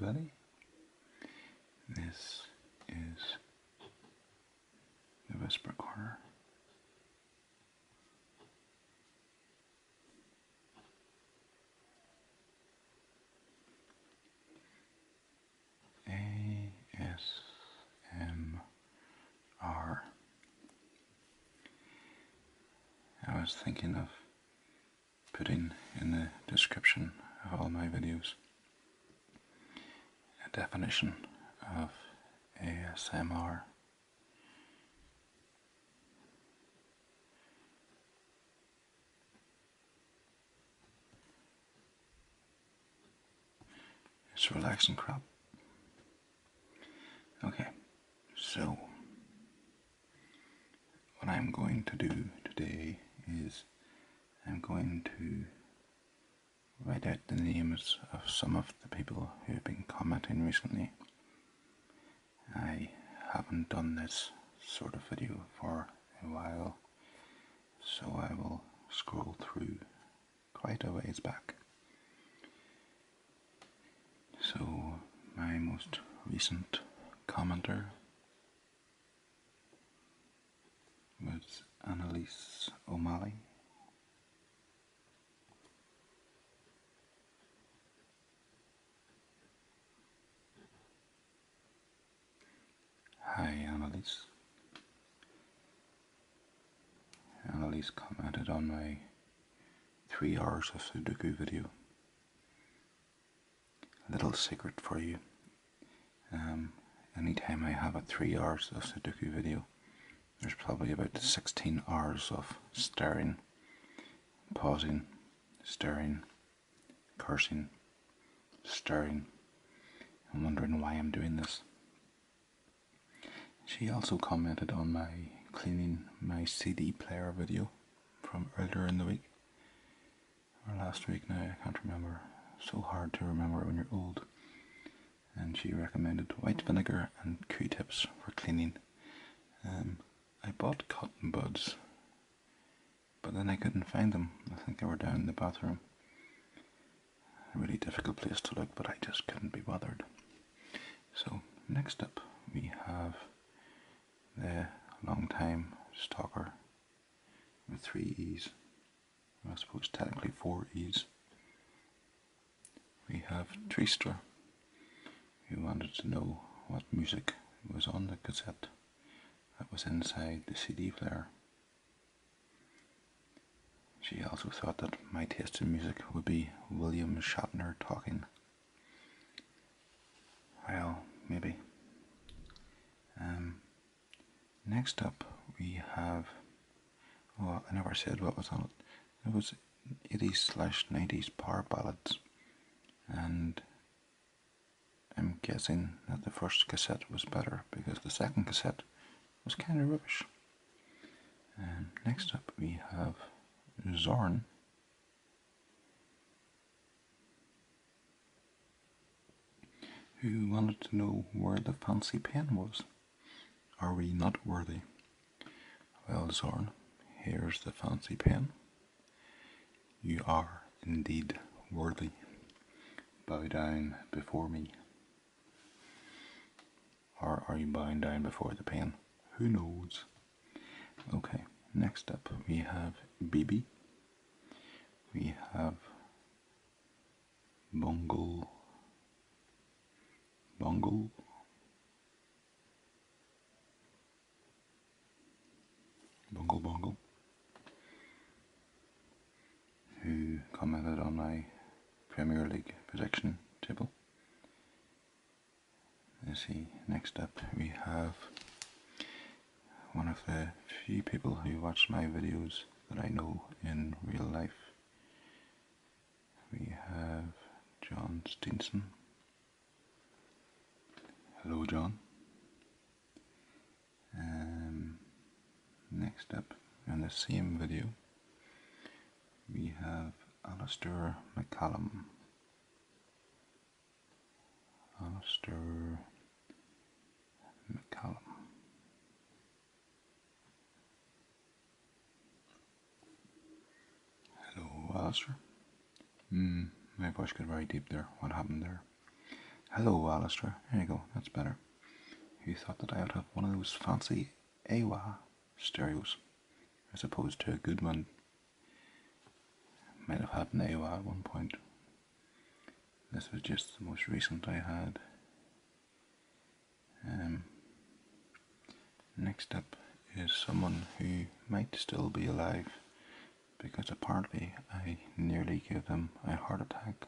everybody. This is the Whisper Corner. ASMR. I was thinking of putting in the description of all my videos definition of ASMR. It's relaxing crap. Okay, so what I'm going to do today is I'm going to write out the names of some of the people who have been commenting recently. I haven't done this sort of video for a while, so I will scroll through quite a ways back. So, my most recent commenter was Annalise O'Malley. Hi Annalise. Annalise commented on my three hours of Sudoku video. Little secret for you. Um, anytime I have a three hours of Sudoku video, there's probably about 16 hours of staring, pausing, staring, cursing, staring, and wondering why I'm doing this. She also commented on my cleaning my CD player video from earlier in the week, or last week now, I can't remember. So hard to remember when you're old. And she recommended white vinegar and Q-tips for cleaning. Um, I bought cotton buds, but then I couldn't find them. I think they were down in the bathroom. A really difficult place to look, but I just couldn't be bothered. So, next up we have the long time stalker with three E's. I suppose technically four E's. We have Tristra, who wanted to know what music was on the cassette that was inside the CD player. She also thought that my taste in music would be William Shatner talking. Well, maybe. Um, next up, we have. well, I never said what was on it. It was 80s slash 90s power ballads, and I'm guessing that the first cassette was better because the second cassette was kind of rubbish. And next up we have Zorn. Who wanted to know where the fancy pen was? Are we not worthy? Well, Zorn, here's the fancy pen. You are indeed worthy. Bow down before me. Or are you bowing down before the pen? Who knows? Okay, next up we have BB. We have Bungle. Bungle. Bungle Bungle. Who commented on my Premier League prediction table. Let's see, next up we have one of the few people who watch my videos that I know in real life. We have John Stinson. Hello, John. Next up in the same video, we have Alistair McCallum. Alistair McCallum. Hello, Alistair. Hmm, my voice got very deep there. What happened there? Hello, Alistair. There you go, that's better. Who thought that I would have one of those fancy Aiwa stereos as opposed to a good one. Might have had an Aiwa at one point. This was just the most recent I had. Um, next up is someone who might still be alive because apparently I nearly gave them a heart attack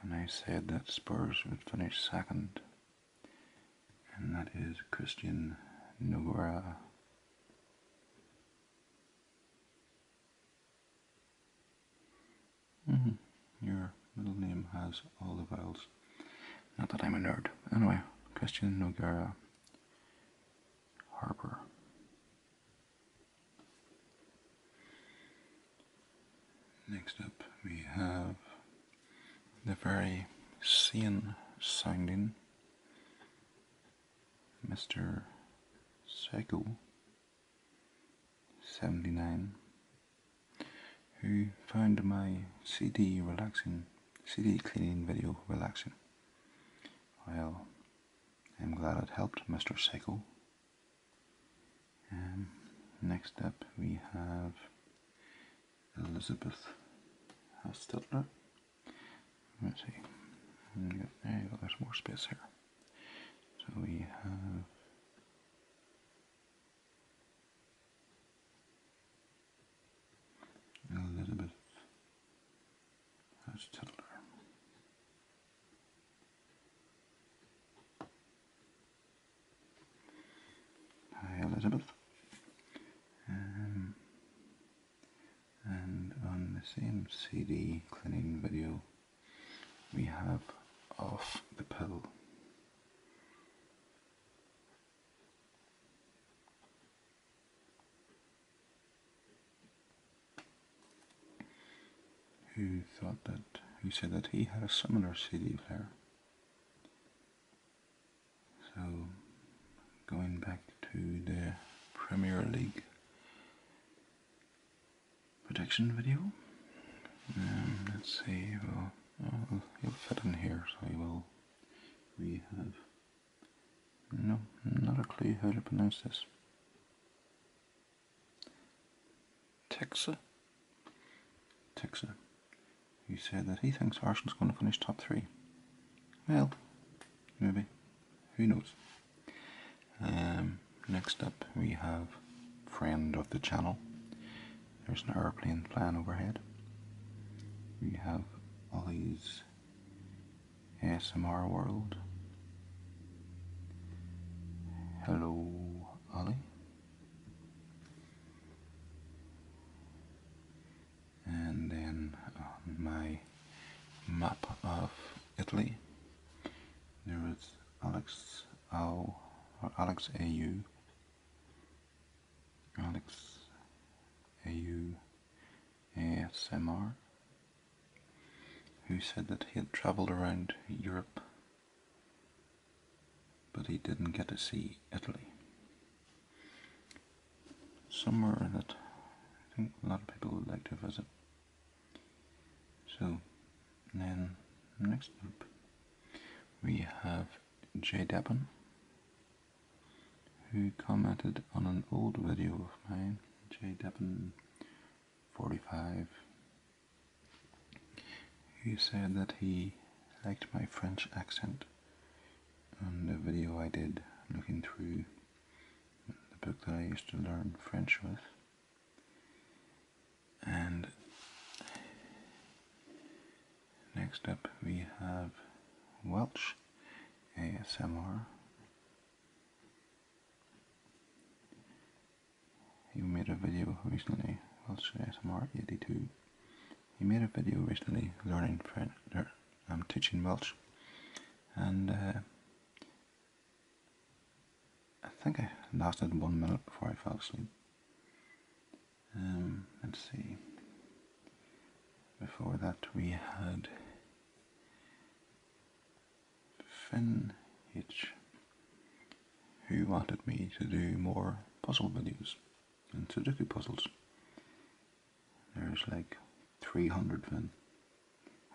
when I said that Spurs would finish second, and that is Christian Noguera. Mm-hmm. Your middle name has all the vowels. Not that I'm a nerd. Anyway, Christian Noguera Harper. Next up, we have the very sane sounding Mr. Psycho 79 who found my CD relaxing CD cleaning video relaxing. Well, I'm glad it helped Mr. Psycho. Um, next up we have Elizabeth Hastler. Let's see. There you go, there's more space here. So we have Elizabeth Hastler. Hi Elizabeth. Um, and on the same CD cleaning video we have off the pill. Who thought who said that he had a similar CD player. So, going back to the Premier League protection video, um, let's see, well, uh, he'll fit in here, so he will. We have no, not a clue how to pronounce this. Texa. Texa. He said that he thinks Arsenal's going to finish top three. Well, maybe. Who knows? Um, next up, we have friend of the channel. There's an airplane flying overhead. We have Ollie's ASMR World. Hello, Ollie. And then on my map of Italy, there is Alex Au or AU. Alex AU ASMR who said that he had travelled around Europe but he didn't get to see Italy. Somewhere that I think a lot of people would like to visit. So, then next up we have Jay Deppen who commented on an old video of mine, Jay Deppen 45 he said that he liked my French accent on the video I did looking through the book that I used to learn French with. And next up we have Welsh ASMR. He made a video recently, Welsh ASMR 82 he made a video recently learning French, um, teaching Welsh, and uh, I think I lasted one minute before I fell asleep. Um, let's see. Before that, we had Finn H, who wanted me to do more puzzle videos and Sudoku puzzles. There's like 300 of them.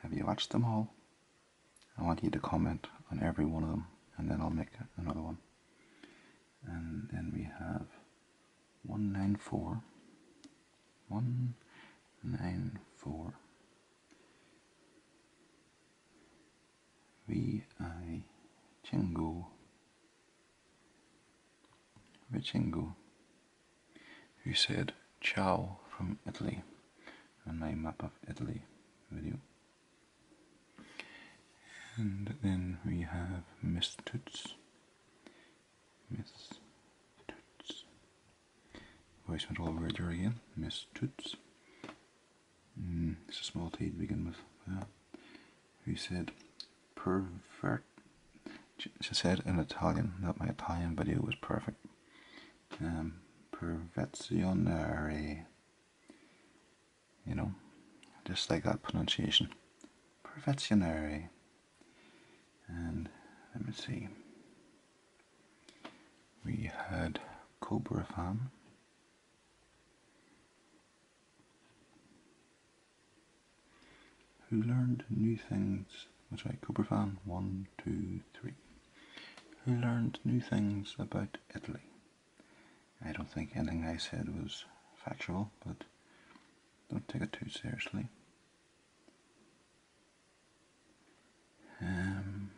Have you watched them all? I want you to comment on every one of them and then I'll make another one. And then we have 194, 194, V.I. Chingo, Vichingo, who said ciao from Italy on my map of Italy video. And then we have Miss Toots. Miss Toots. Voice all weird again. Miss Toots. Mm, it's a small T to begin with. Yeah. Who said pervert? She said in Italian that my Italian video was perfect. Um, perfezionare. You know, just like that pronunciation. Perfezionare. And let me see. We had Cobra Fan. Who learned new things? I Cobra Fan one, two, three. Who learned new things about Italy? I don't think anything I said was factual, but don't take it too seriously. Um,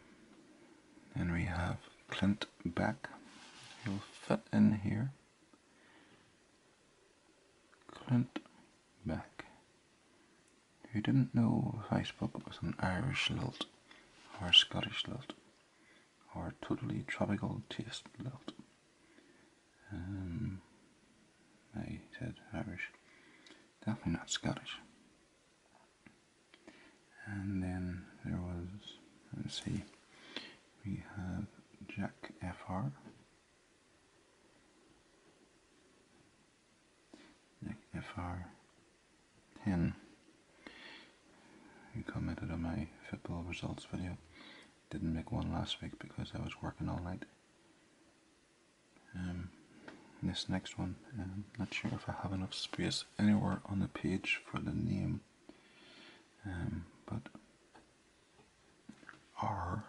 and we have Clint back. He'll fit in here. Clint Beck. Who didn't know Facebook was an Irish lilt, or Scottish lilt, or totally tropical taste lilt. Um, I said Irish. Definitely not Scottish. And then there was, let's see, we have Jack FR. Jack FR 10. He commented on my football results video. Didn't make one last week because I was working all night. Um, this next one, I'm not sure if I have enough space anywhere on the page for the name, um, but R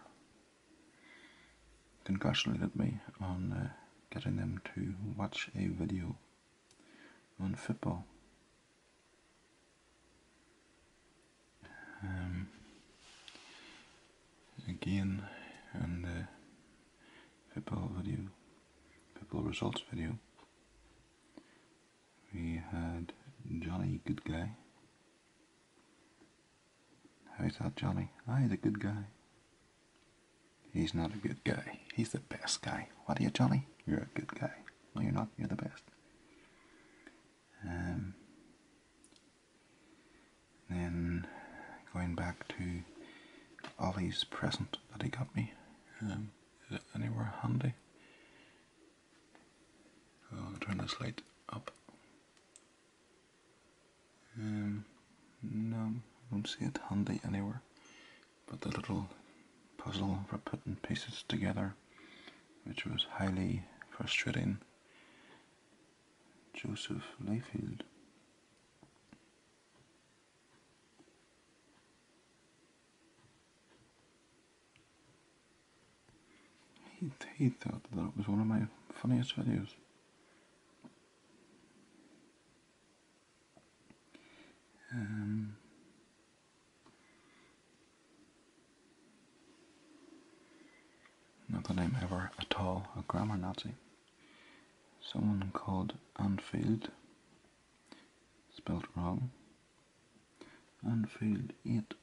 congratulated me on uh, getting them to watch a video on football. Um, again, and the football video results video, we had Johnny Good Guy. How's that, Johnny? Ah, he's a good guy. He's not a good guy. He's the best guy. What are you, Johnny? You're a good guy. No, you're not. You're the best. Um, then going back to Ollie's present that he got me. Um, is it anywhere handy? Turn this light up. Um, no, I don't see it handy anywhere. But the little puzzle for putting pieces together, which was highly frustrating. Joseph Layfield. He, he thought that it was one of my funniest videos. Um, at all a grammar Nazi. Someone called Anfield, spelt wrong. Anfield 8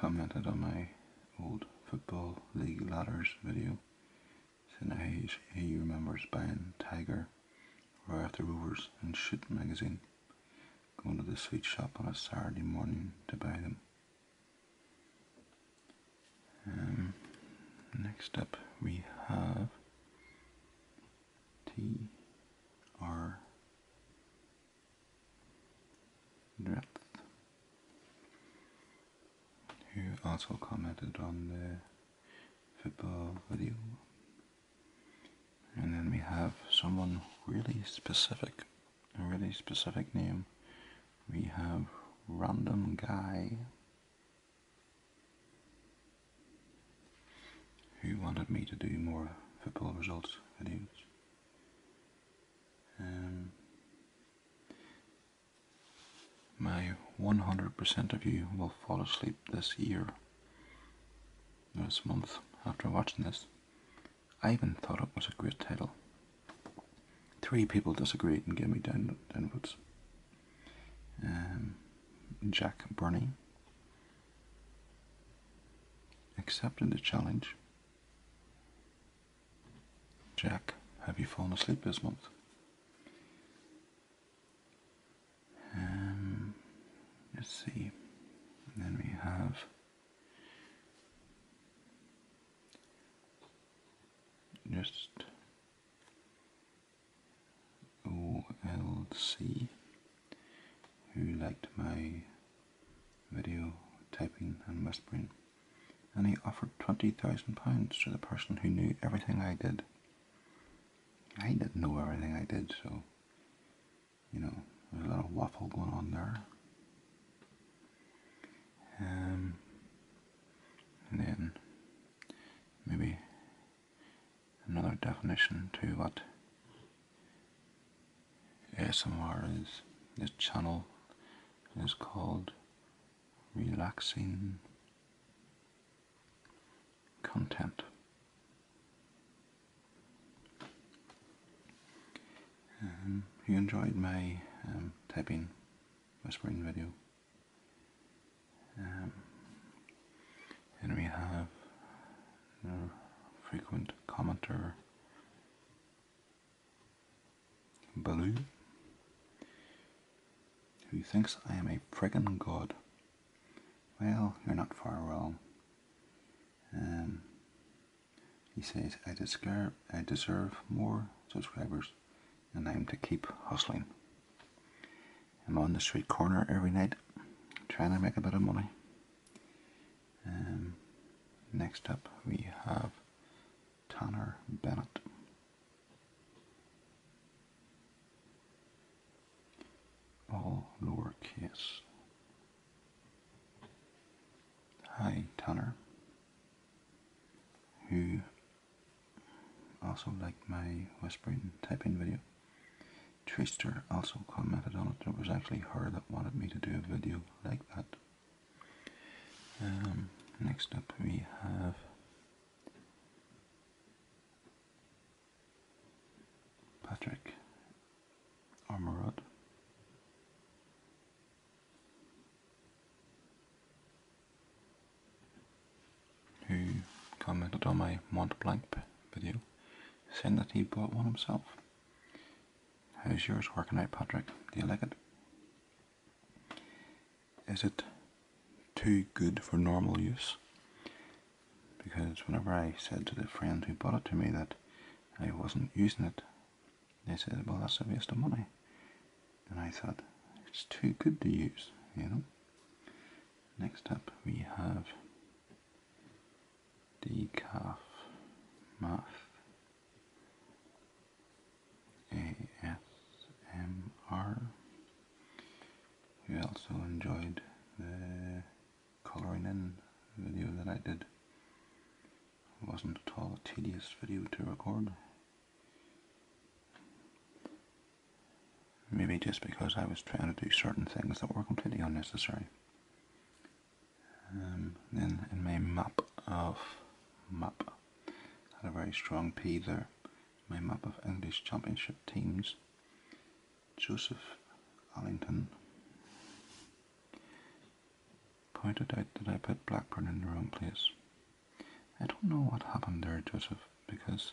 commented on my old Football League Ladders video, saying how he remembers buying Tiger Roy of the Rovers and Shoot magazine, going to the sweet shop on a Saturday morning to buy them. Um, next up we have T R Dreth, who also commented on the football video. And then we have someone really specific, a really specific name. We have random guy who wanted me to do more football results videos. Um, my 100% of you will fall asleep this year, this month, after watching this. I even thought it was a great title. Three people disagreed and gave me down, down votes. Um, Jack Burney accepted the challenge. Jack, have you fallen asleep this month? Um, let's see. And then we have just OLC who liked my video typing and whispering and he offered £20,000 to the person who knew everything I did. I didn't know everything I did, so, you know, there's a lot of waffle going on there. Um, and then maybe another definition to what ASMR is. This channel is called Relaxing Content. Um, you enjoyed my um, typing whispering video. Um, and we have a frequent commenter Baloo who thinks I am a friggin' god. Well, you're not far wrong. Um, he says, I deserve, I deserve more subscribers and I'm to keep hustling. I'm on the street corner every night trying to make a bit of money. Um, next up we have Tanner Bennett. All lowercase. Hi Tanner, who also liked my whispering typing video. Trister also commented on it. It was actually her that wanted me to do a video like that. Um, next up we have Patrick Armorod. Who commented on my Mont Blanc video saying that he bought one himself. How's yours working out, Patrick? Do you like it? Is it too good for normal use? Because whenever I said to the friend who bought it to me that I wasn't using it, they said, well, that's a waste of money. And I thought, it's too good to use, you know? Next up, we have decaf math ASMR who also enjoyed the colouring in video that I did. It wasn't at all a tedious video to record. Maybe just because I was trying to do certain things that were completely unnecessary. Um, then in my map of map, had a very strong P there. My map of English Championship teams. Joseph Allington pointed out that I put Blackburn in the wrong place. I don't know what happened there, Joseph, because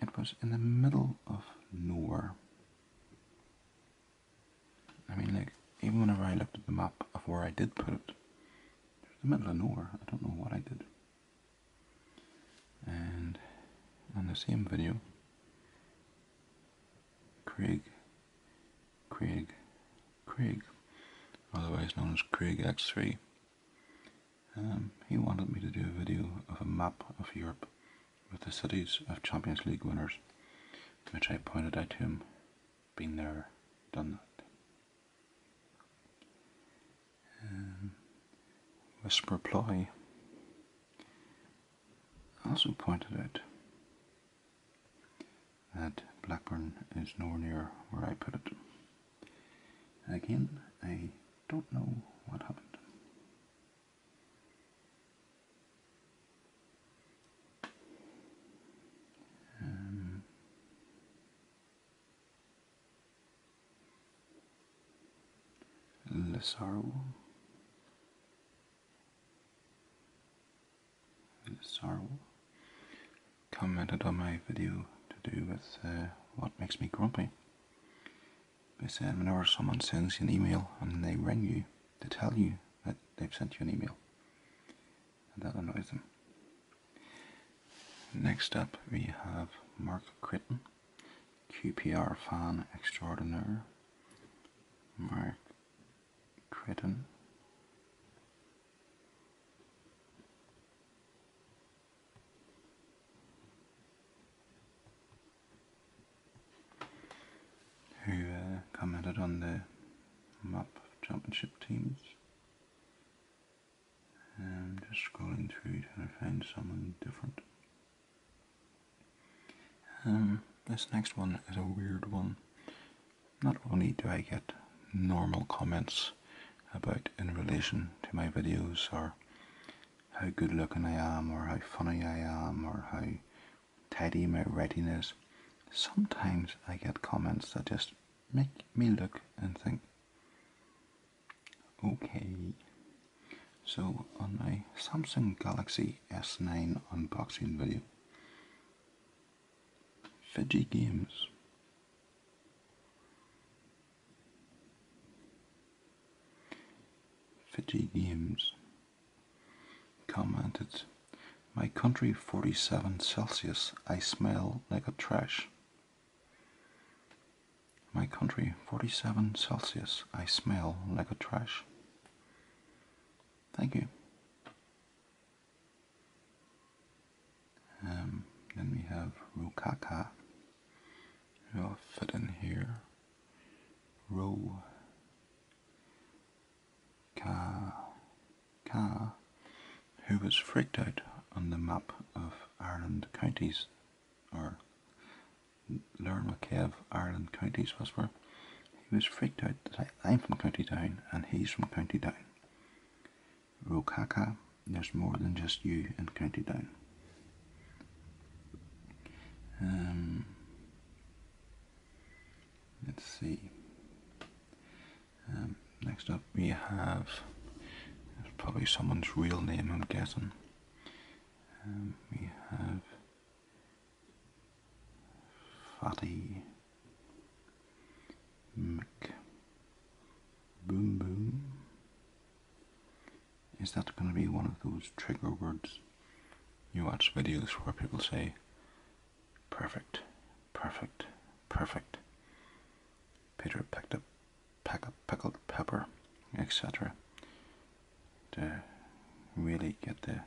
it was in the middle of nowhere. I mean, like, even whenever I looked at the map of where I did put it, it was the middle of nowhere. I don't know what I did. And on the same video, Craig, Craig, Craig, otherwise known as Craig X3, um, he wanted me to do a video of a map of Europe with the cities of Champions League winners, which I pointed out to him, been there, done that. Whisper Ploy also pointed out that Blackburn is nowhere near where I put it. Again, I don't know what happened. Um, Lissaro. sorrow commented on my video to do with uh, what makes me grumpy. They said whenever someone sends you an email and they ring you to tell you that they've sent you an email, and that annoys them. Next up, we have Mark Critton, QPR fan extraordinaire. Mark Who uh, commented on the map championship teams? I'm just scrolling through trying to find someone different. Um, this next one is a weird one. Not only do I get normal comments about in relation to my videos or how good looking I am or how funny I am or how tidy my writing is, sometimes I get comments that just make me look and think, okay. So on my Samsung Galaxy S9 unboxing video, Fiji Games Fiji Games commented, My country 47 Celsius, I smell like a trash. My country 47 Celsius, I smell like a trash. Thank you. Um, then we have Rukaka, I'll fit in here. Ro Ka Ka, who was freaked out on the map of Ireland counties, or Lermakev Ireland counties was where he was freaked out that I, I'm from County Down and he's from County Down. Rokaka, there's more than just you in County Down. Um, let's see. Um, next up, we have probably someone's real name, I'm guessing. Um, we have Fatty Mc Boom Boom. Is that going to be one of those trigger words? You watch videos where people say perfect, perfect, perfect. Peter picked up pickled pepper, etc. To really get the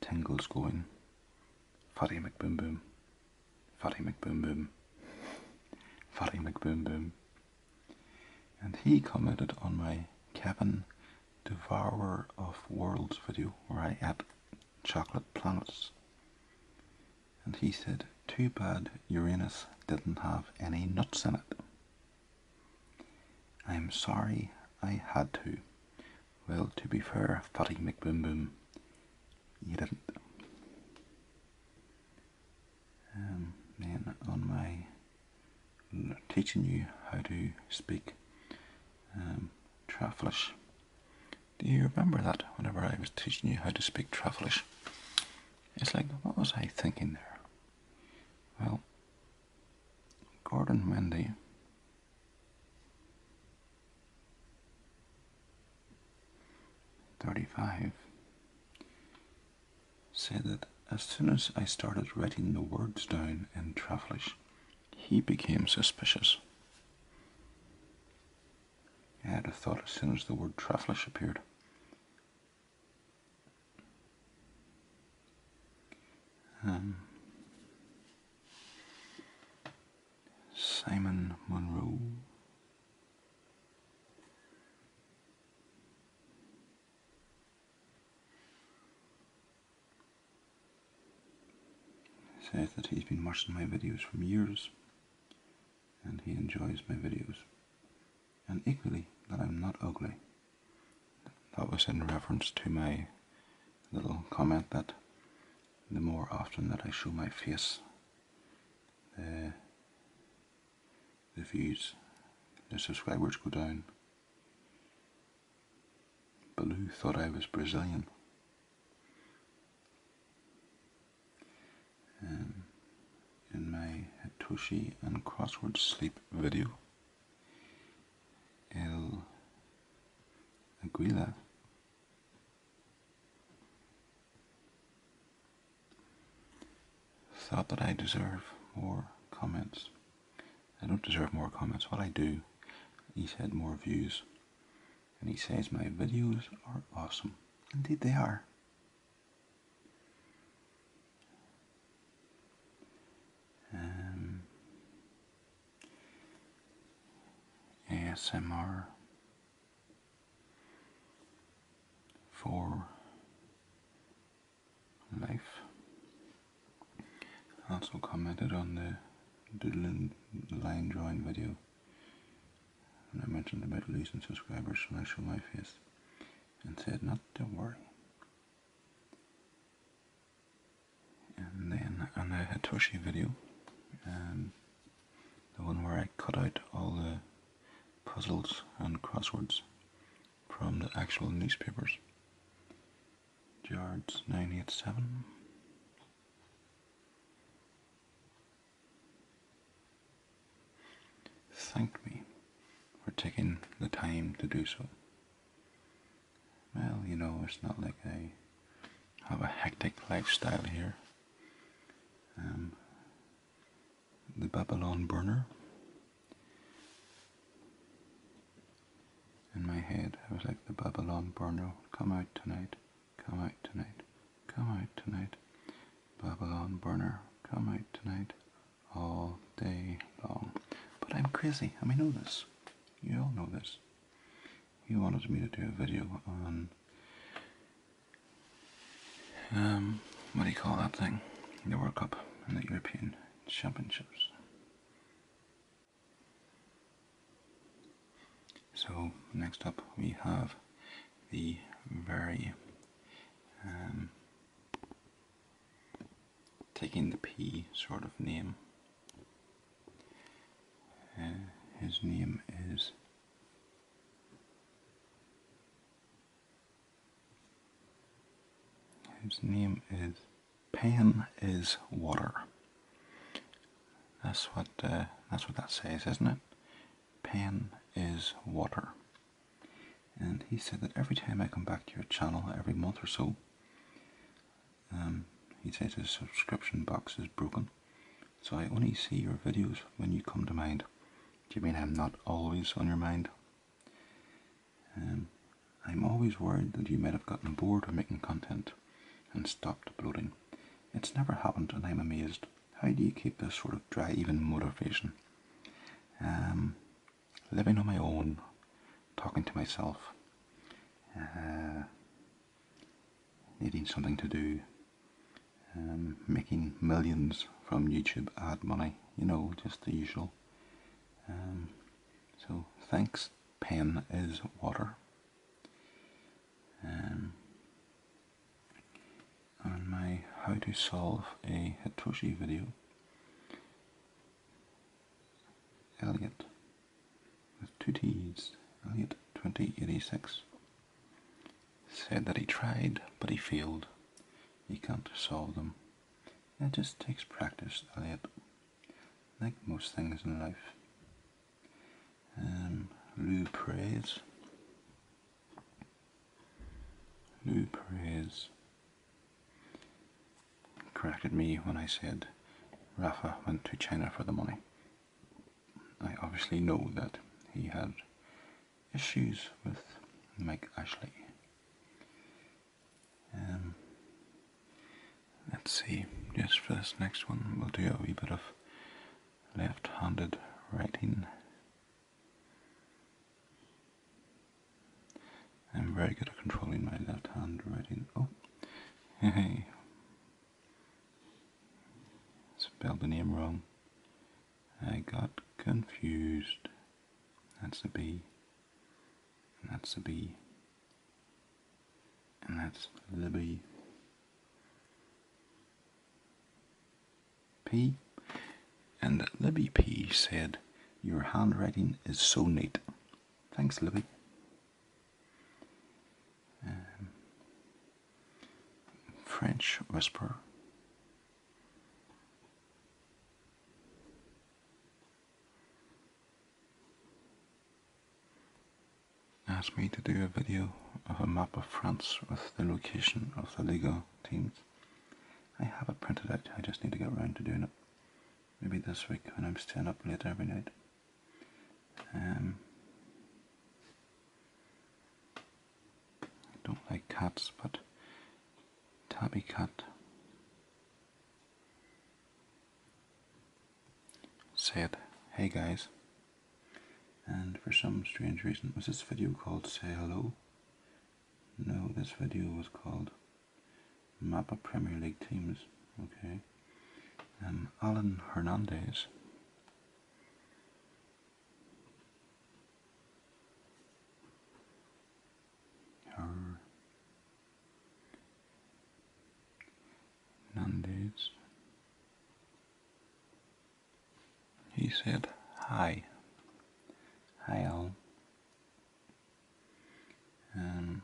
tingles going. Fatty McBoom Boom. Fatty McBoom Boom. Fatty McBoom Boom. And he commented on my Kevin Devourer of Worlds video where I ate chocolate planets. And he said, too bad Uranus didn't have any nuts in it. I'm sorry I had to. Well, to be fair, Fatty McBoom Boom, you didn't. Um, then on my teaching you how to speak um. Do you remember that whenever I was teaching you how to speak Traflish? It's like, what was I thinking there? Well, Gordon Wendy thirty-five said that as soon as I started writing the words down in Traflish, he became suspicious. I had a thought as soon as the word Traflish appeared. Um, Simon Monroe. That he's been watching my videos for years and he enjoys my videos. And equally, that I'm not ugly. That was in reference to my little comment that the more often that I show my face, the, the views, the subscribers go down. Baloo thought I was Brazilian. Um, in my and crossword sleep video, El Aguila thought that I deserve more comments. I don't deserve more comments. What I do, he said more views. And he says my videos are awesome. Indeed, they are. Um, ASMR for life. Also commented on the doodling line drawing video and I mentioned about losing subscribers when I show my face and said not to worry. And then on the Hitoshi video, um, the one where I cut out all the puzzles and crosswords from the actual newspapers. Jards 987. Thank me for taking the time to do so. Well, you know, it's not like I have a hectic lifestyle here. Um, the Babylon burner. In my head, I was like, the Babylon burner, come out tonight, come out tonight, come out tonight. Babylon burner, come out tonight, all day long. But I'm crazy, I know this. You all know this. You wanted me to do a video on, um, what do you call that thing? The World Cup and the European Championships. So next up we have the very um, taking the P sort of name. Uh, his name is his name is Pen is water. That's what uh, that's what that says, isn't it? Pen is water. And he said that every time I come back to your channel, every month or so, um, he says his subscription box is broken. So I only see your videos when you come to mind. Do you mean I'm not always on your mind? Um, I'm always worried that you might have gotten bored of making content and stopped uploading. It's never happened and I'm amazed. How do you keep this sort of dry, even motivation? Um, living on my own, talking to myself, uh, needing something to do, um, making millions from YouTube ad money, you know, just the usual. Um, so thanks, pen is water. Um, on my how to solve a Hitoshi video, Elliot two T's, Elliot 2086, said that he tried but he failed. He can't solve them. It just takes practice, Elliot. Like most things in life. Um, Lou Praise. Lou Praise corrected me when I said Rafa went to China for the money. I obviously know that he had issues with Mike Ashley. Um, let's see, just for this next one we'll do a wee bit of left-handed writing. I'm very good at controlling my left hand writing. Oh, hey, spelled the name wrong. I got confused. That's a B. And that's a B. And that's Libby. P. And Libby P said, Your handwriting is so neat. Thanks, Libby. Um, French Whisper. Asked me to do a video of a map of France with the location of the Liga teams. I have it printed out, I just need to get around to doing it. Maybe this week when I'm staying up late every night. Um, I don't like cats, but Tabby Cat said, Hey guys, and for some strange reason, was this video called Say Hello? No, this video was called Map of Premier League Teams. Okay. Um, Alan Hernandez. Hernandez. He said, Hi. Hi all. Um,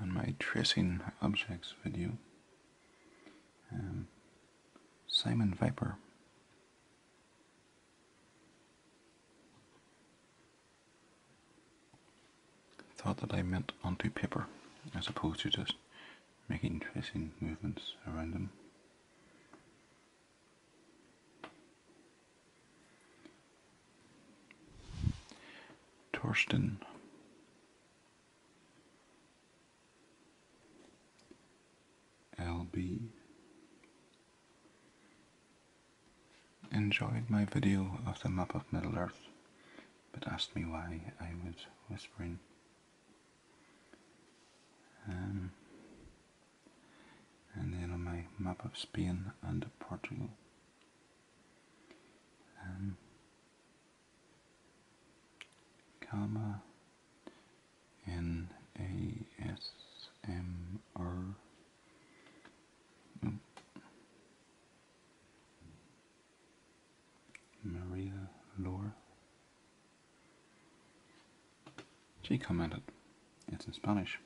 on my tracing objects video, um, Simon Viper thought that I meant onto paper as opposed to just making tracing movements around them. Torsten LB enjoyed my video of the map of Middle Earth, but asked me why I was whispering. Um, and then on my map of Spain and Portugal. Um, comma N A S M R Maria Laura. She commented, it's in Spanish,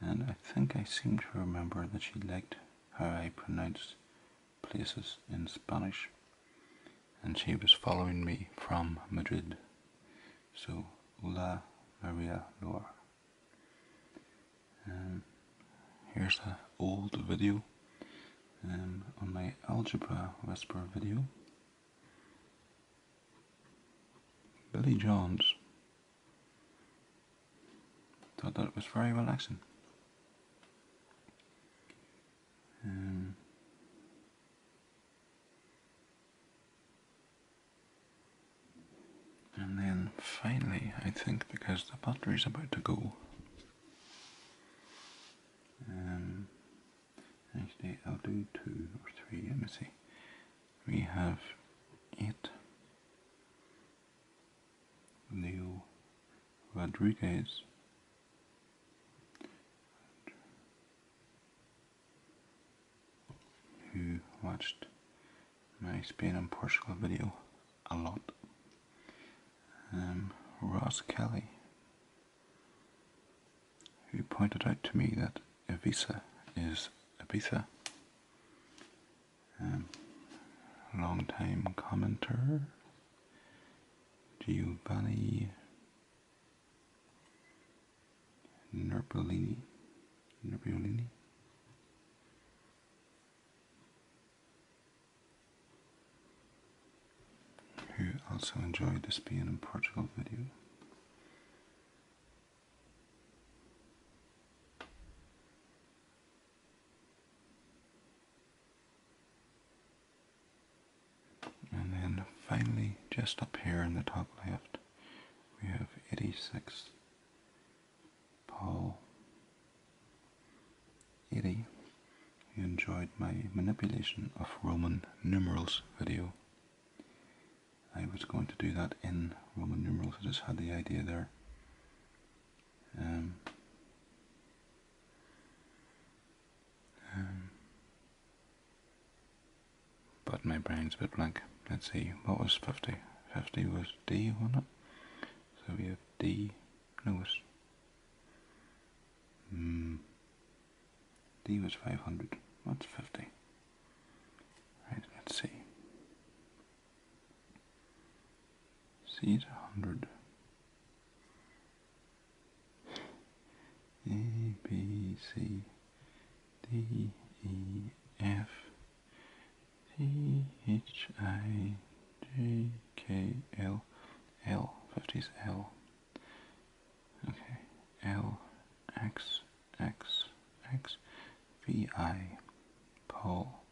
and I think I seem to remember that she liked how I pronounced places in Spanish, and she was following me from Madrid. So, Hola Maria Laura. Um, here's an old video um, on my Algebra Whisper video. Billy Johns thought that it was very relaxing. Um, And then finally, I think because the battery is about to go, um, actually I'll do two or three, let me see. We have eight Leo Rodriguez. Who watched my Spain and Portugal video a lot um, Ross Kelly, who pointed out to me that Ibiza is Ibiza. Um, long time commenter Giovanni Nerpolini. Nerpolini. who also enjoyed the Spain and Portugal video. And then finally, just up here in the top left, we have 86 Paul 80 who enjoyed my manipulation of Roman numerals video was going to do that in Roman numerals. I just had the idea there. Um, um, but my brain's a bit blank. Let's see, what was 50? 50 was D, wasn't it? So we have D, no, it's, mm, D was 500. What's 50? Right, let's see. C is 100. A, B, C, D, E, F, G, H, I, J, K, L, L, 50 is L. Okay, L, X, X, X, V, I, Paul,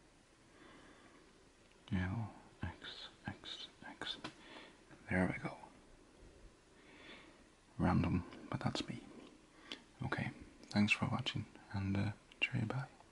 L. There we go. Random, but that's me. Okay, thanks for watching and uh, cheerio bye.